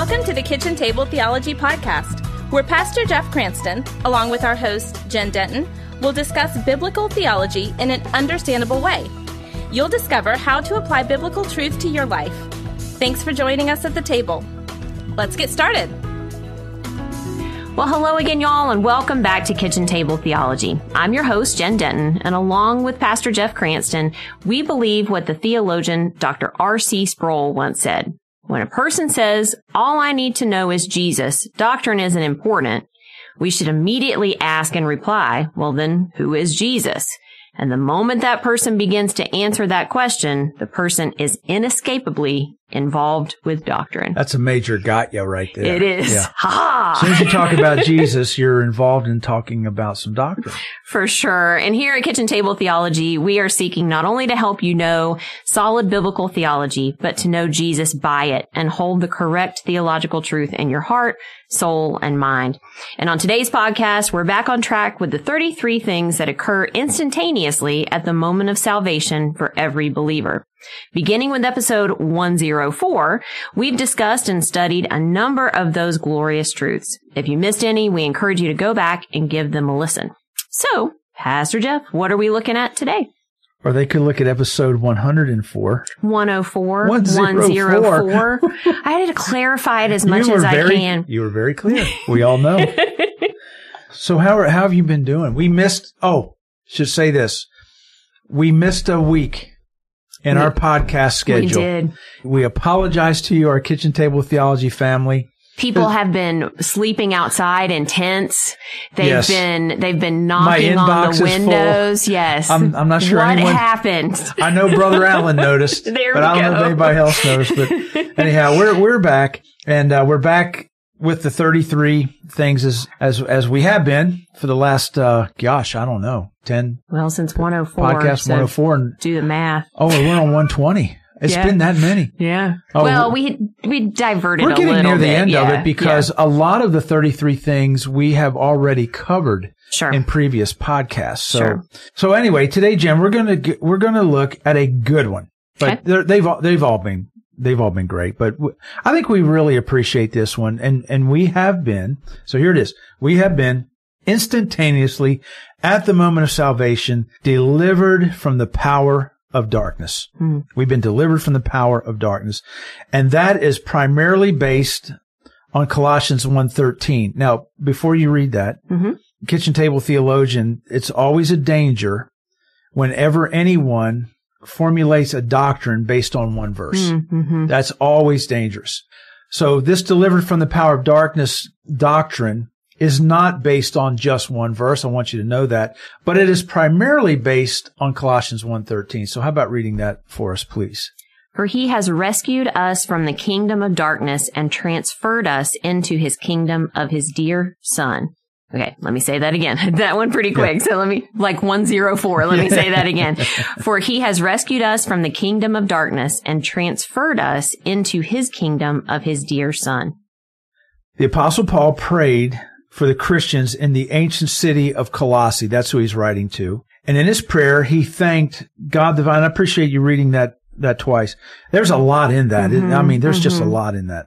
Welcome to the Kitchen Table Theology Podcast, where Pastor Jeff Cranston, along with our host, Jen Denton, will discuss biblical theology in an understandable way. You'll discover how to apply biblical truth to your life. Thanks for joining us at the table. Let's get started. Well, hello again, y'all, and welcome back to Kitchen Table Theology. I'm your host, Jen Denton, and along with Pastor Jeff Cranston, we believe what the theologian Dr. R.C. Sproul once said. When a person says, all I need to know is Jesus, doctrine isn't important, we should immediately ask and reply, well then, who is Jesus? And the moment that person begins to answer that question, the person is inescapably involved with doctrine. That's a major got you right there. It is. Yeah. Ha As soon as you talk about Jesus, you're involved in talking about some doctrine. For sure. And here at Kitchen Table Theology, we are seeking not only to help you know solid biblical theology, but to know Jesus by it and hold the correct theological truth in your heart, soul, and mind. And on today's podcast, we're back on track with the 33 things that occur instantaneously at the moment of salvation for every believer. Beginning with episode 104, we've discussed and studied a number of those glorious truths. If you missed any, we encourage you to go back and give them a listen. So, Pastor Jeff, what are we looking at today? Or they could look at episode 104. 104, 104. 104. I had to clarify it as much as I can. You were very clear. We all know. so how, are, how have you been doing? We missed, oh, should say this. We missed a week in We- our podcast schedule. We did. We apologize to you, our kitchen table theology family. People have been sleeping outside in tents. They've Yes. been they've been knocking on the windows. Yes. I'm- I'm not sure what anyone- happened. I know Brother Allen noticed, There but I don't know if anybody else noticed. But anyhow, we're we're back, and uh, we're back with the 33 things as as as we have been for the last uh, gosh, I don't know, 10 Well, since 104. podcast so 104, and Do the math. oh, we're on 120. It's Yeah. been that many. Yeah. Oh, well, we we diverted We're getting near the bit. end of it because a lot of the 33 things we have already covered sure. in previous podcasts. So, Sure. so anyway, today, Jen, we're gonna we're gonna look at a good one, but Okay. they've all, they've all been they've all been great. But w- I think we really appreciate this one, and and we have been. So here it is. We have been instantaneously at the moment of salvation delivered from the power of darkness. Hmm. We've been delivered from the power of darkness, and that is primarily based on Colossians 1:13. Now, before you read that, Mhm. kitchen table theologian, it's always a danger whenever anyone formulates a doctrine based on one verse. Mm-hmm. That's always dangerous. So this delivered from the power of darkness doctrine is not based on just one verse. I want you to know that, but it is primarily based on Colossians 1:13. So how about reading that for us, please? For he has rescued us from the kingdom of darkness and transferred us into his kingdom of his dear son. Okay, let me say that again. that one pretty quick. So let me, like 104, let me say that again. For he has rescued us from the kingdom of darkness and transferred us into his kingdom of his dear son. The apostle Paul prayed for the Christians in the ancient city of Colossae. That's who he's writing to. And in his prayer, he thanked God the Divine. I appreciate you reading that, that twice. There's a lot in that. I mm-hmm. mean, there's just a mm-hmm. lot in that.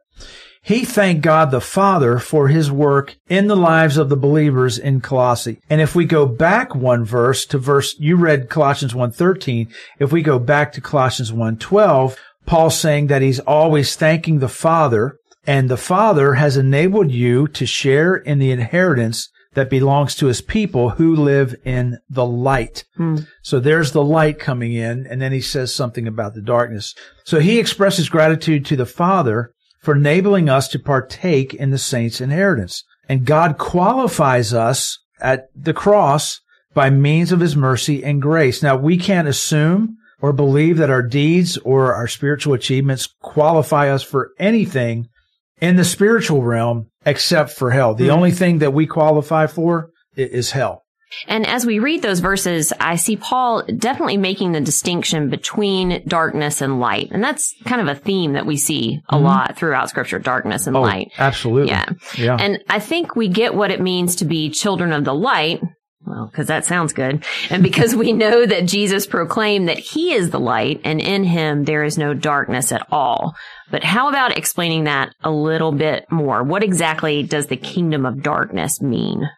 He thanked God the Father for his work in the lives of the believers in Colossae. And if we go back one verse to verse, you read Colossians 1.13. If we go back to Colossians 1.12, Paul's saying that he's always thanking the Father and the Father has enabled you to share in the inheritance that belongs to his people who live in the light. Hmm. So there's the light coming in, and then he says something about the darkness. So he expresses gratitude to the Father for enabling us to partake in the saints' inheritance. And God qualifies us at the cross by means of his mercy and grace. Now we can't assume or believe that our deeds or our spiritual achievements qualify us for anything in the spiritual realm except for hell. The hmm. only thing that we qualify for is hell. And as we read those verses, I see Paul definitely making the distinction between darkness and light. And that's kind of a theme that we see a mm-hmm. lot throughout scripture, darkness and oh, light. absolutely. Yeah. Yeah. And I think we get what it means to be children of the light Well, because that sounds good. And because we know that Jesus proclaimed that he is the light and in him there is no darkness at all. But how about explaining that a little bit more? What exactly does the kingdom of darkness mean?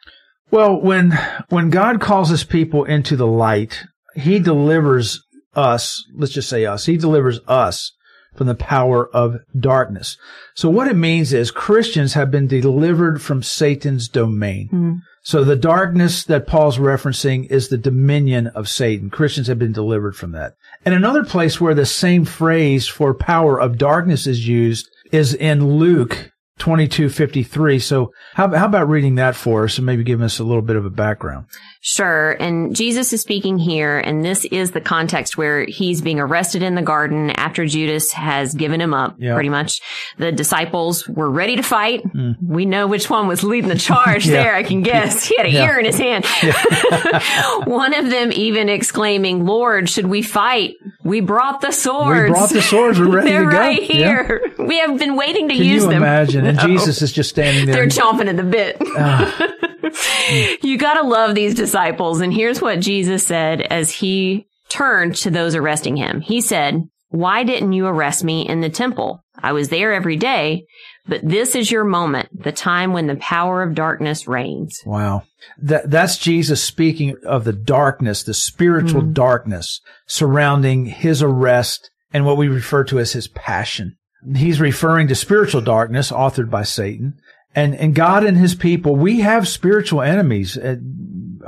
Well, when, when God calls his people into the light, he delivers us, let's just say us, he delivers us from the power of darkness. So what it means is Christians have been delivered from Satan's domain. Mm. So the darkness that Paul's referencing is the dominion of Satan. Christians have been delivered from that. And another place where the same phrase for power of darkness is used is in Luke 2253. So how, how about reading that for us and maybe giving us a little bit of a background? Sure. And Jesus is speaking here, and this is the context where he's being arrested in the garden after Judas has given him up, yep. pretty much. The disciples were ready to fight. Mm. We know which one was leading the charge yeah. there, I can guess. He had a yeah. ear in his hand. one of them even exclaiming, Lord, should we fight? We brought the swords. We brought the swords. We're ready They're to go. right here. Yeah. We have been waiting to can use them. Imagine? And no. Jesus is just standing there. They're chomping at the bit. Uh. you gotta love these disciples. And here's what Jesus said as he turned to those arresting him. He said, why didn't you arrest me in the temple? I was there every day, but this is your moment, the time when the power of darkness reigns. Wow. That, that's Jesus speaking of the darkness, the spiritual mm-hmm. darkness surrounding his arrest and what we refer to as his passion. He's referring to spiritual darkness authored by Satan and and God and His people, we have spiritual enemies.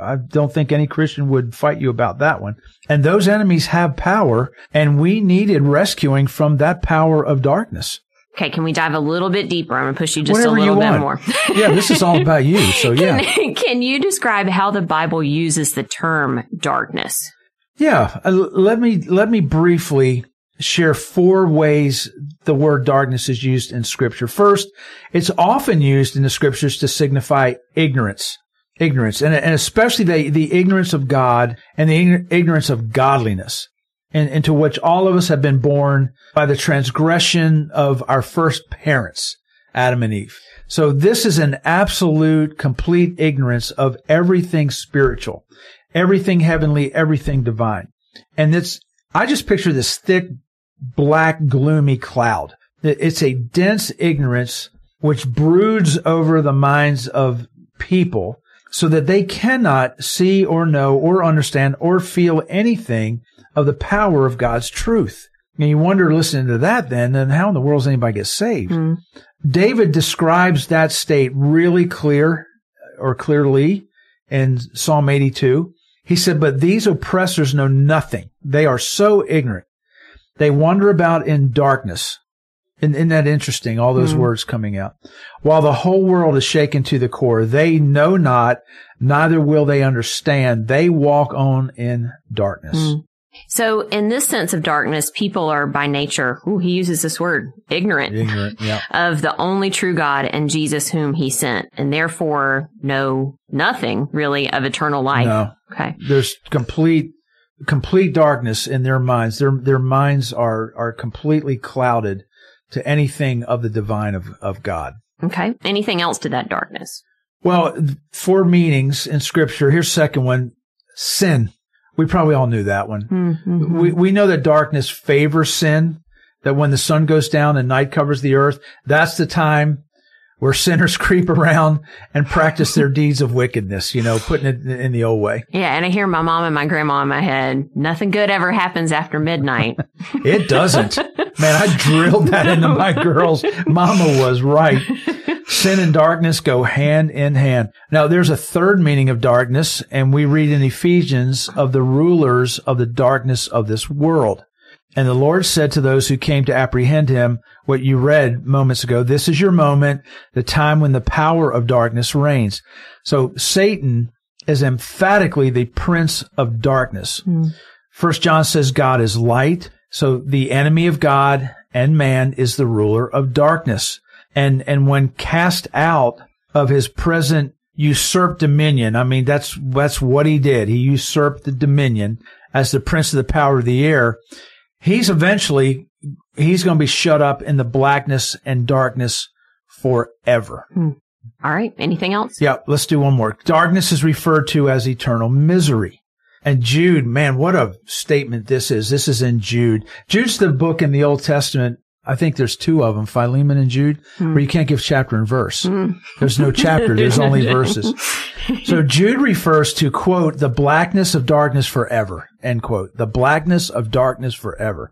I don't think any Christian would fight you about that one. And those enemies have power, and we needed rescuing from that power of darkness. Okay, can we dive a little bit deeper? I'm going to push you just Whatever a little bit more. yeah, this is all about you. So yeah. Can, can you describe how the Bible uses the term darkness? Yeah, uh, let me let me briefly share four ways the word darkness is used in scripture. First, it's often used in the scriptures to signify ignorance. Ignorance, and, and especially the, the ignorance of God and the ignorance of godliness, and into which all of us have been born by the transgression of our first parents, Adam and Eve. So this is an absolute, complete ignorance of everything spiritual, everything heavenly, everything divine. And it's, I just picture this thick black, gloomy cloud. It's a dense ignorance which broods over the minds of people so that they cannot see or know or understand or feel anything of the power of God's truth. And you wonder, listening to that, then, then how in the world does anybody get saved? Mm. David describes that state really clear or clearly in Psalm 82. He said, but these oppressors know nothing. They are so ignorant. They wander about in darkness. Isn't, isn't that interesting? All those mm. words coming out. While the whole world is shaken to the core, they know not, neither will they understand. They walk on in darkness. Mm. So in this sense of darkness, people are by nature, ooh, he uses this word, ignorant, ignorant yeah. of the only true God and Jesus whom he sent, and therefore know nothing really of eternal life. No. Okay. There's complete complete darkness in their minds. Their their minds are are completely clouded to anything of the divine of, of God. Okay. Anything else to that darkness? Well, four meanings in scripture. Here's second one. Sin. We probably all knew that one. Mm-hmm. We, we know that darkness favors sin, that when the sun goes down and night covers the earth, that's the time where sinners creep around and practice their deeds of wickedness, you know, putting it in the old way. Yeah. And I hear my mom and my grandma in my head. Nothing good ever happens after midnight. it doesn't. Man, I drilled that into my girls. Mama was right. Sin and darkness go hand in hand. Now, there's a third meaning of darkness, and we read in Ephesians of the rulers of the darkness of this world. And the Lord said to those who came to apprehend him, what you read moments ago, this is your moment, the time when the power of darkness reigns. So Satan is emphatically the prince of darkness. Mm. First John says God is light. So the enemy of God and man is the ruler of darkness. And, and when cast out of his present usurped dominion, I mean, that's, that's what he did. He usurped the dominion as the prince of the power of the air he's eventually he's going to be shut up in the blackness and darkness forever. Hmm. All right. Anything else? Yeah, let's do one more. Darkness is referred to as eternal misery. And Jude, man, what a statement this is. This is in Jude. Jude's the book in the Old Testament. I think there's two of them, Philemon and Jude, Hmm. where you can't give chapter and verse. There's no chapter. There's only verses. So Jude refers to quote, the blackness of darkness forever, end quote, the blackness of darkness forever.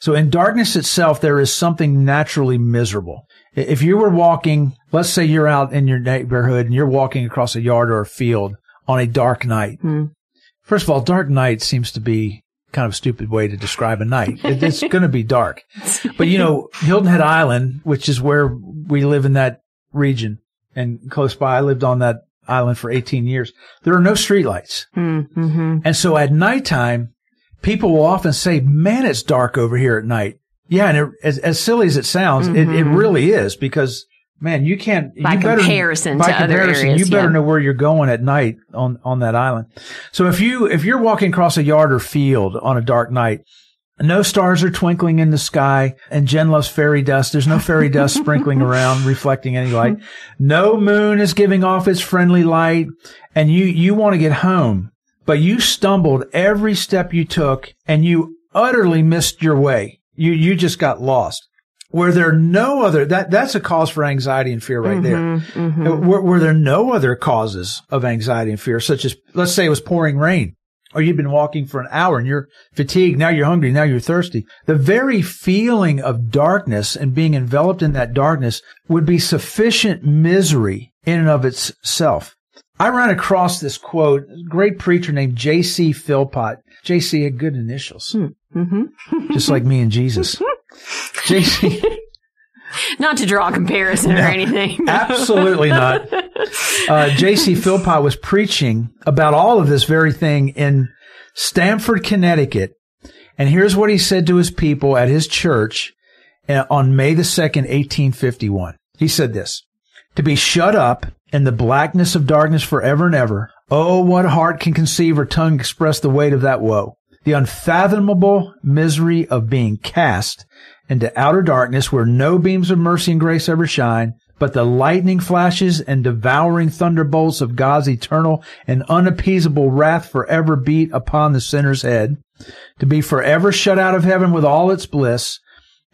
So in darkness itself, there is something naturally miserable. If you were walking, let's say you're out in your neighborhood and you're walking across a yard or a field on a dark night. Hmm. First of all, dark night seems to be kind of stupid way to describe a night. It's going to be dark. But you know, Hilton Head Island, which is where we live in that region and close by, I lived on that island for 18 years. There are no streetlights. Mm-hmm. And so at nighttime, people will often say, man, it's dark over here at night. Yeah. And it, as, as silly as it sounds, it, it really is because man, you can't, By you better, comparison by to other comparison, areas, you better yeah. know where you're going at night on, on that island. So if you, if you're walking across a yard or field on a dark night, no stars are twinkling in the sky, and Jen loves fairy dust. There's no fairy dust sprinkling around, reflecting any light. No moon is giving off its friendly light, and you, you want to get home, but you stumbled every step you took, and you utterly missed your way. You, you just got lost. Were there no other, that, that's a cause for anxiety and fear right there. Mm-hmm. Uh, Were, were there no other causes of anxiety and fear, such as, let's say it was pouring rain, or you've been walking for an hour and you're fatigued, now you're hungry, now you're thirsty. The very feeling of darkness and being enveloped in that darkness would be sufficient misery in and of itself. I ran across this quote, great preacher named J.C. Philpot. J.C. had good initials, Mm-hmm. just like me and Jesus. J.C. Not to draw a comparison or anything. Absolutely not. Uh, J.C. Philpot was preaching about all of this very thing in Stamford, Connecticut. And here's what he said to his people at his church uh, on May the 2nd, 1851. He said this, to be shut up in the blackness of darkness forever and ever. Oh, what heart can conceive or tongue express the weight of that woe? The unfathomable misery of being cast into outer darkness where no beams of mercy and grace ever shine, but the lightning flashes and devouring thunderbolts of God's eternal and unappeasable wrath forever beat upon the sinner's head, to be forever shut out of heaven with all its bliss,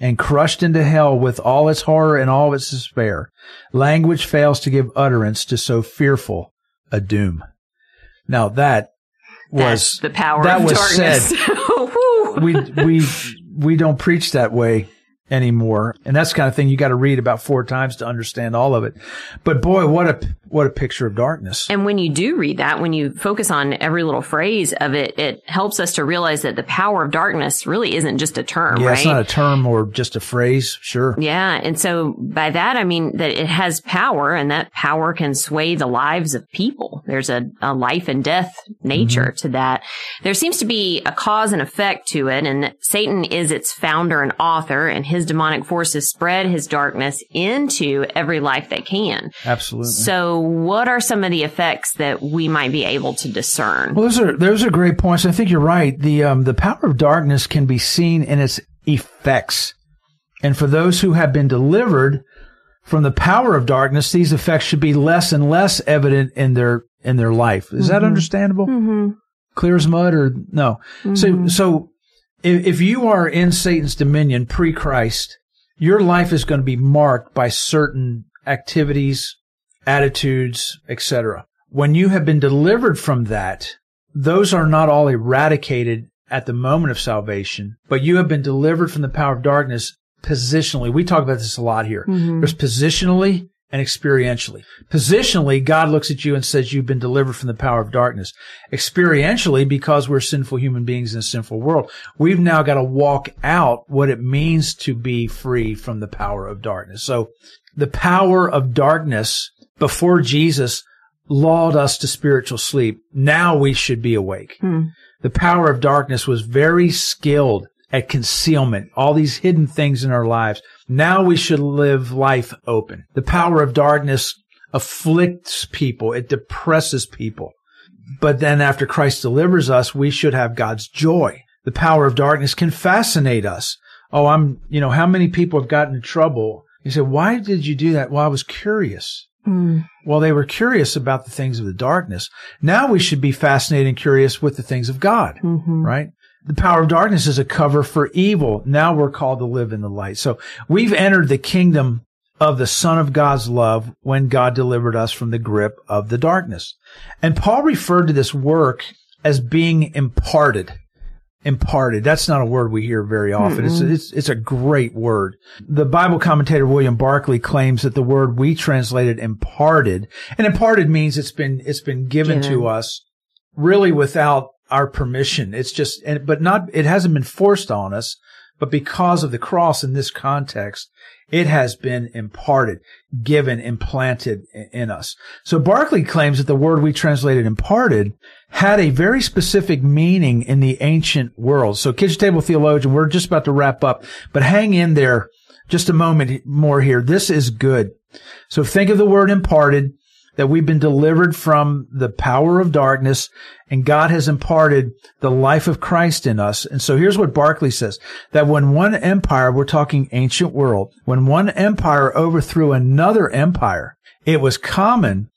and crushed into hell with all its horror and all its despair. Language fails to give utterance to so fearful a doom. Now that was the power that of was darkness. Woo. we we we don't preach that way anymore, and that's the kind of thing you got to read about four times to understand all of it. But boy, what a what a picture of darkness. And when you do read that, when you focus on every little phrase of it, it helps us to realize that the power of darkness really isn't just a term, yeah, right? it's not a term or just a phrase. Sure. Yeah. And so by that, I mean that it has power and that power can sway the lives of people. There's a, a life and death nature Mm-hmm. to that. There seems to be a cause and effect to it. And Satan is its founder and author and his demonic forces spread his darkness into every life they can. Absolutely. So what are some of the effects that we might be able to discern? Well, those are those are great points. I think you're right. The um, the power of darkness can be seen in its effects, and for those who have been delivered from the power of darkness, these effects should be less and less evident in their in their life. Is that understandable? Mm-hmm. Clear as mud, or no? So so if, if you are in Satan's dominion pre Christ, your life is going to be marked by certain activities, attitudes, etc. When you have been delivered from that, those are not all eradicated at the moment of salvation, but you have been delivered from the power of darkness positionally. We talk about this a lot here. Mm-hmm. There's positionally and experientially. Positionally, God looks at you and says you've been delivered from the power of darkness. Experientially, because we're sinful human beings in a sinful world, we've now got to walk out what it means to be free from the power of darkness. So the power of darkness before Jesus lulled us to spiritual sleep. Now we should be awake. Hmm. The power of darkness was very skilled at concealment, all these hidden things in our lives. Now we should live life open. The power of darkness afflicts people. It depresses people. But then after Christ delivers us, we should have God's joy. The power of darkness can fascinate us. Oh, I'm, you know, how many people have gotten in trouble? You say, why did you do that? Well, I was curious. Mm. Well, they were curious about the things of the darkness. Now we should be fascinated and curious with the things of God, mm-hmm. right? The power of darkness is a cover for evil. Now we're called to live in the light. So we've entered the kingdom of the Son of God's love when God delivered us from the grip of the darkness. And Paul referred to this work as being imparted. Imparted. That's not a word we hear very often. It's, it's, it's a great word. The Bible commentator William Barclay claims that the word we translated imparted, and imparted means it's been, it's been given, Given. to us really without our permission. It's just, and, but not, it hasn't been forced on us, but because of the cross in this context, it has been imparted, given, implanted in us. So Barclay claims that the word we translated imparted had a very specific meaning in the ancient world. So kitchen table theologian, we're just about to wrap up, but hang in there just a moment more here. This is good. So think of the word imparted, that we've been delivered from the power of darkness and God has imparted the life of Christ in us. And so here's what Barclay says, that when one empire, we're talking ancient world, when one empire overthrew another empire, it was common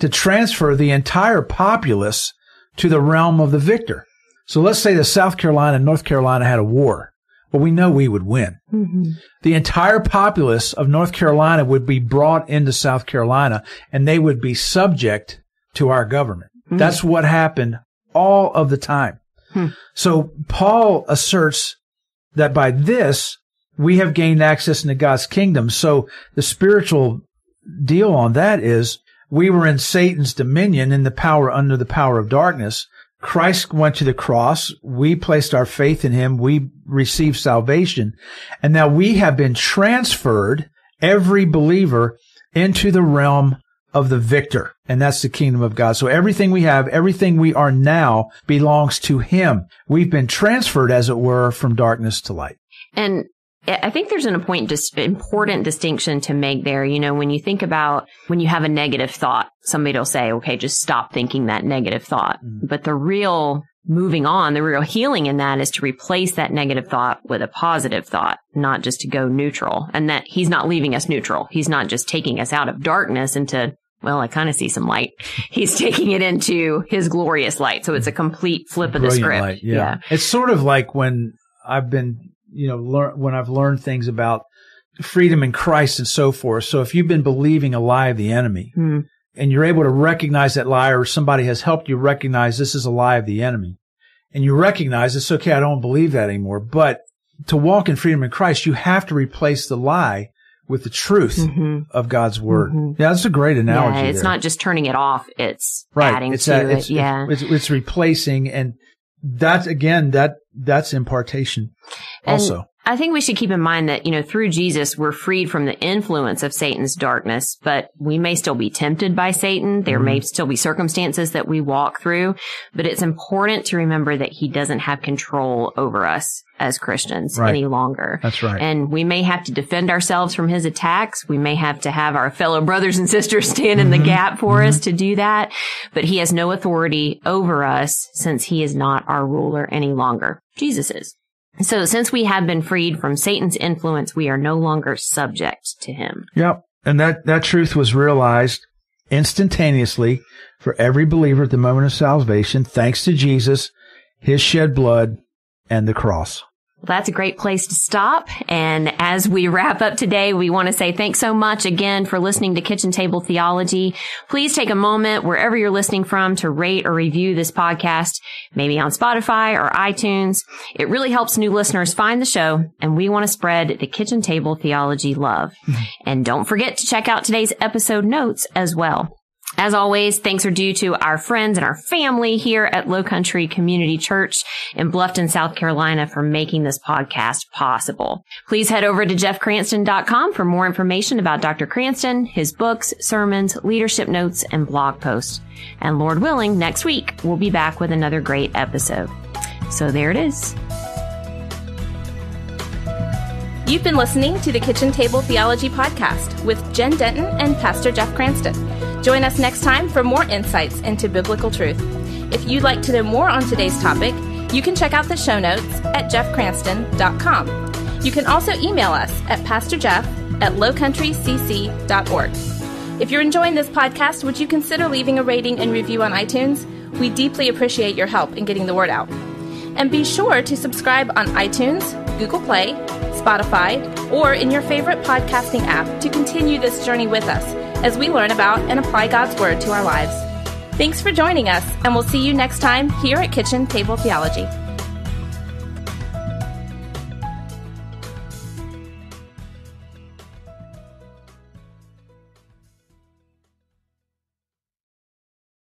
to transfer the entire populace to the realm of the victor. So let's say that South Carolina and North Carolina had a war. Well, we know we would win. Mm-hmm. The entire populace of North Carolina would be brought into South Carolina and they would be subject to our government. Mm-hmm. That's what happened all of the time. Hmm. So Paul asserts that by this, we have gained access into God's kingdom. So the spiritual deal on that is we were in Satan's dominion in the power under the power of darkness. Christ went to the cross. We placed our faith in him. We received salvation. And now we have been transferred, every believer, into the realm of the victor. And that's the kingdom of God. So everything we have, everything we are now belongs to him. We've been transferred, as it were, from darkness to light. And I I think there's an important, dis- important distinction to make there. You know, when you think about when you have a negative thought, somebody will say, okay, just stop thinking that negative thought. Mm-hmm. But the real moving on, the real healing in that is to replace that negative thought with a positive thought, not just to go neutral. And that he's not leaving us neutral. He's not just taking us out of darkness into well, I kind of see some light. He's taking it into his glorious light. So it's a complete flip of the script. light, yeah. It's sort of like when I've been, you know, lear- when I've learned things about freedom in Christ and so forth. So if you've been believing a lie of the enemy Hmm. and you're able to recognize that lie or somebody has helped you recognize this is a lie of the enemy and you recognize it's okay. I don't believe that anymore. But to walk in freedom in Christ, you have to replace the lie with the truth Mhm. of God's word. Mhm. Yeah, that's a great analogy. Yeah, it's there. not just turning it off; it's right. adding it's to a- it. it's, yeah, It's, it's replacing and that's again, that, that's impartation And also. I think we should keep in mind that, you know, through Jesus, we're freed from the influence of Satan's darkness, but we may still be tempted by Satan. There Mm-hmm. may still be circumstances that we walk through, but it's important to remember that he doesn't have control over us as Christians Right. any longer. That's right. And we may have to defend ourselves from his attacks. We may have to have our fellow brothers and sisters stand in the Mm-hmm. gap for us to do that. But he has no authority over us since he is not our ruler any longer. Jesus is. So since we have been freed from Satan's influence, we are no longer subject to him. Yep. And that, that truth was realized instantaneously for every believer at the moment of salvation, thanks to Jesus, his shed blood, and the cross. Well, that's a great place to stop. And as we wrap up today, we want to say thanks so much again for listening to Kitchen Table Theology. Please take a moment wherever you're listening from to rate or review this podcast, maybe on Spotify or iTunes. It really helps new listeners find the show and we want to spread the Kitchen Table Theology love. Hmm. and don't forget to check out today's episode notes as well. As always, thanks are due to our friends and our family here at Low Country Community Church in Bluffton, South Carolina for making this podcast possible. Please head over to jeffcranston.com for more information about Dr. Cranston, his books, sermons, leadership notes, and blog posts. And Lord willing, next week we'll be back with another great episode. So there it is. You've been listening to the Kitchen Table Theology Podcast with Jen Denton and Pastor Jeff Cranston. Join us next time for more insights into biblical truth. If you'd like to know more on today's topic, you can check out the show notes at jeffcranston.com. You can also email us at pastorjeff at lowcountrycc.org. If you're enjoying this podcast, would you consider leaving a rating and review on iTunes? We deeply appreciate your help in getting the word out. And be sure to subscribe on iTunes, Google Play, Spotify, or in your favorite podcasting app to continue this journey with us as we learn about and apply God's Word to our lives. Thanks for joining us, and we'll see you next time here at Kitchen Table Theology.